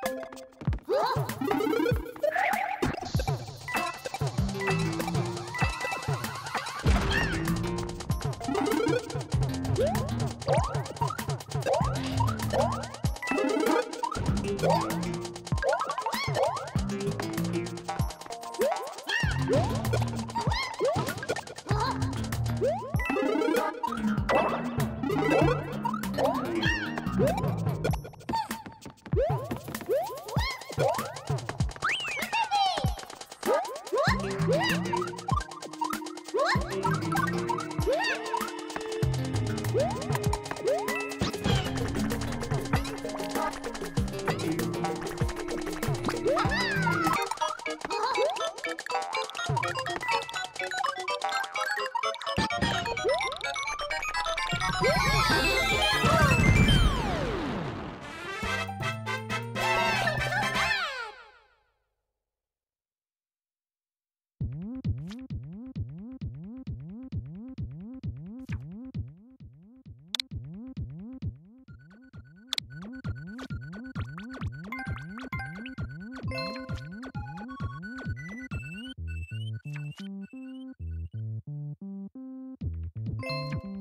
Woo! Woohoo! Thank you.